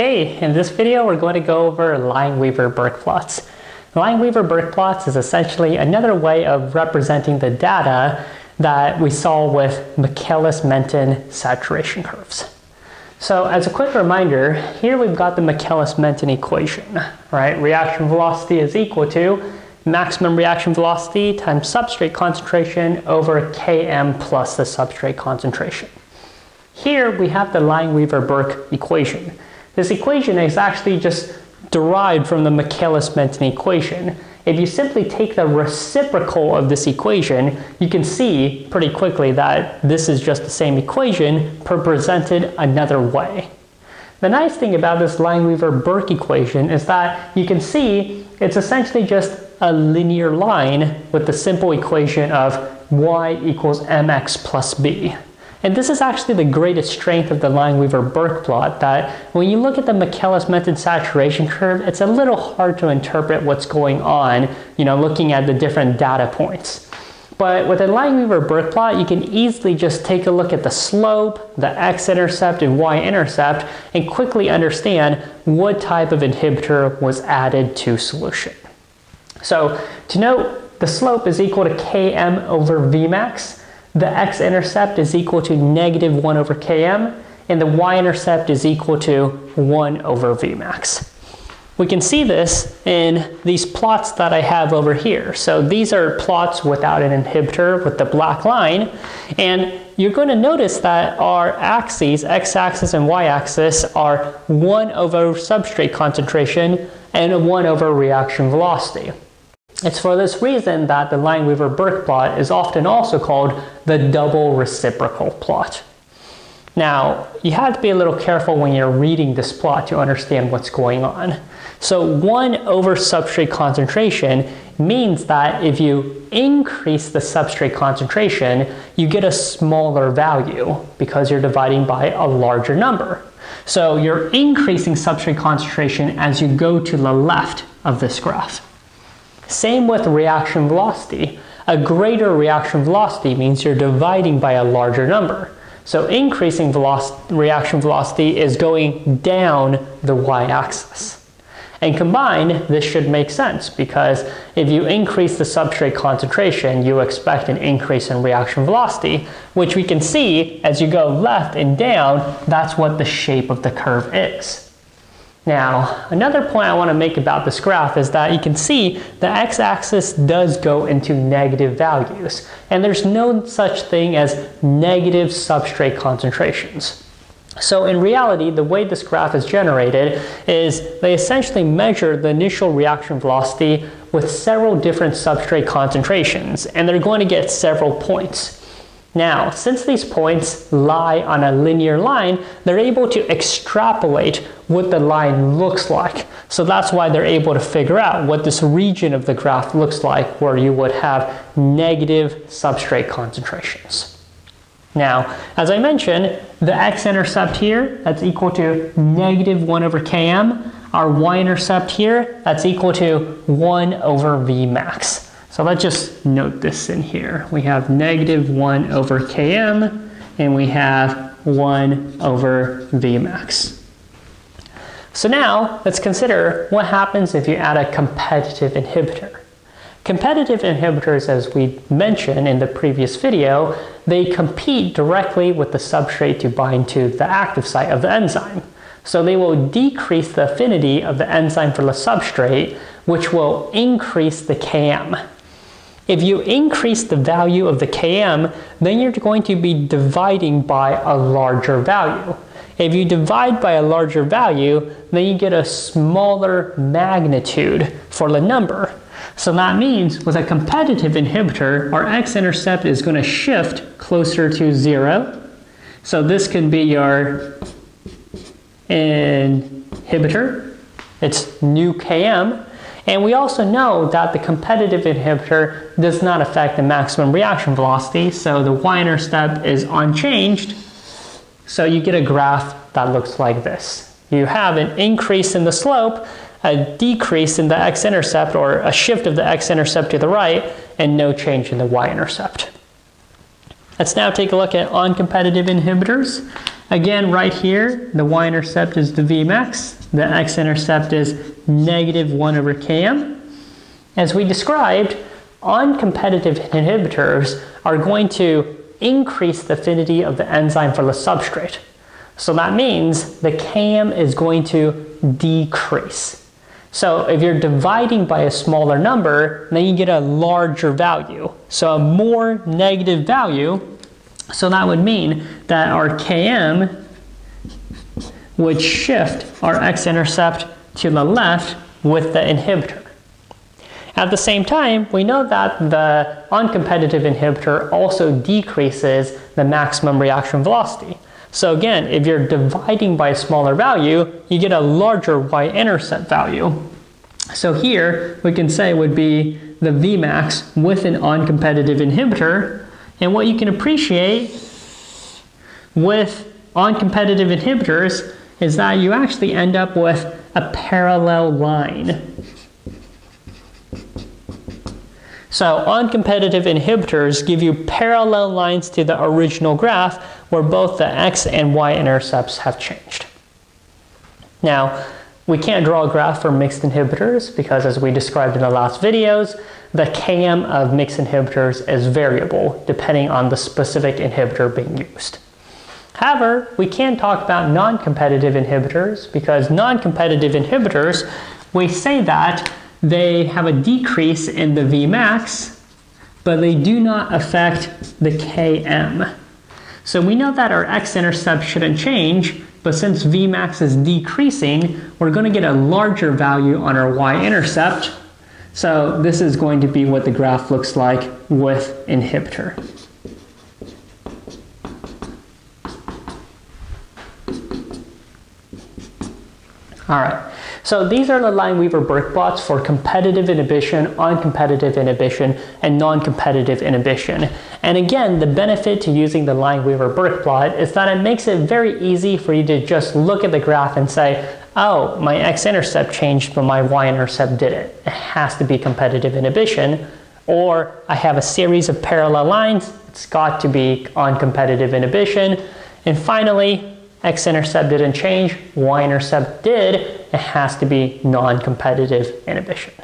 Okay, in this video we're going to go over Lineweaver-Burk plots. Lineweaver-Burk plots is essentially another way of representing the data that we saw with Michaelis-Menten saturation curves. So as a quick reminder, here we've got the Michaelis-Menten equation, right? Reaction velocity is equal to maximum reaction velocity times substrate concentration over Km plus the substrate concentration. Here we have the Lineweaver-Burk equation. This equation is actually just derived from the Michaelis-Menten equation. If you simply take the reciprocal of this equation, you can see pretty quickly that this is just the same equation presented another way. The nice thing about this Lineweaver-Burk equation is that you can see it's essentially just a linear line with the simple equation of y equals mx plus b. And this is actually the greatest strength of the Lineweaver-Burk plot, that when you look at the Michaelis-Menten saturation curve, it's a little hard to interpret what's going on, you know, looking at the different data points. But with a Lineweaver-Burk plot, you can easily just take a look at the slope, the x-intercept and y-intercept, and quickly understand what type of inhibitor was added to solution. So to note, the slope is equal to km over Vmax, the x-intercept is equal to negative 1 over km, and the y-intercept is equal to 1 over Vmax. We can see this in these plots that I have over here. So these are plots without an inhibitor with the black line. And you're going to notice that our axes, x-axis and y-axis, are 1 over substrate concentration and 1 over reaction velocity. It's for this reason that the Lineweaver-Burk plot is often also called the double reciprocal plot. Now, you have to be a little careful when you're reading this plot to understand what's going on. So 1 over substrate concentration means that if you increase the substrate concentration, you get a smaller value because you're dividing by a larger number. So you're increasing substrate concentration as you go to the left of this graph. Same with reaction velocity. A greater reaction velocity means you're dividing by a larger number. So increasing reaction velocity is going down the y-axis. And combined, this should make sense because if you increase the substrate concentration, you expect an increase in reaction velocity, which we can see as you go left and down, that's what the shape of the curve is. Now, another point I want to make about this graph is that you can see the x-axis does go into negative values, and there's no such thing as negative substrate concentrations. So in reality, the way this graph is generated is they essentially measure the initial reaction velocity with several different substrate concentrations, and they're going to get several points. Now, since these points lie on a linear line, they're able to extrapolate what the line looks like. So that's why they're able to figure out what this region of the graph looks like where you would have negative substrate concentrations. Now, as I mentioned, the x-intercept here, that's equal to negative 1 over km. Our y-intercept here, that's equal to 1 over v max. So let's just note this in here. We have negative 1 over km, and we have 1 over Vmax. So now let's consider what happens if you add a competitive inhibitor. Competitive inhibitors, as we mentioned in the previous video, they compete directly with the substrate to bind to the active site of the enzyme. So they will decrease the affinity of the enzyme for the substrate, which will increase the Km. If you increase the value of the Km, then you're going to be dividing by a larger value. If you divide by a larger value, then you get a smaller magnitude for the number. So that means with a competitive inhibitor, our x-intercept is going to shift closer to zero. So this can be your inhibitor. It's new Km. And we also know that the competitive inhibitor does not affect the maximum reaction velocity, so the y-intercept is unchanged. So you get a graph that looks like this. You have an increase in the slope, a decrease in the x-intercept or a shift of the x-intercept to the right, and no change in the y-intercept. Let's now take a look at uncompetitive inhibitors. Again, right here, the y-intercept is the Vmax, the x-intercept is negative 1 over km. As we described, uncompetitive inhibitors are going to increase the affinity of the enzyme for the substrate. So that means the Km is going to decrease. So if you're dividing by a smaller number, then you get a larger value. So a more negative value, so that would mean that our Km would shift our x-intercept to the left with the inhibitor. At the same time, we know that the uncompetitive inhibitor also decreases the maximum reaction velocity. So again, if you're dividing by a smaller value, you get a larger y-intercept value. So here, we can say would be the Vmax with an uncompetitive inhibitor. And what you can appreciate with uncompetitive inhibitors is that you actually end up with a parallel line. So uncompetitive inhibitors give you parallel lines to the original graph where both the x and y intercepts have changed. Now, we can't draw a graph for mixed inhibitors because as we described in the last videos, the Km of mixed inhibitors is variable depending on the specific inhibitor being used. However, we can talk about non-competitive inhibitors because non-competitive inhibitors, we say that they have a decrease in the Vmax, but they do not affect the Km. So we know that our x-intercept shouldn't change, but since Vmax is decreasing, we're going to get a larger value on our y-intercept. So this is going to be what the graph looks like with inhibitor. All right. So these are the Lineweaver-Burk plots for competitive inhibition, uncompetitive inhibition, and non-competitive inhibition. And again, the benefit to using the Lineweaver-Burk plot is that it makes it very easy for you to just look at the graph and say, oh, my x-intercept changed, but my y-intercept didn't. It has to be competitive inhibition. Or I have a series of parallel lines, it's got to be uncompetitive inhibition. And finally, x-intercept didn't change, y-intercept did, it has to be non-competitive inhibition.